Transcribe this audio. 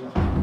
Yeah.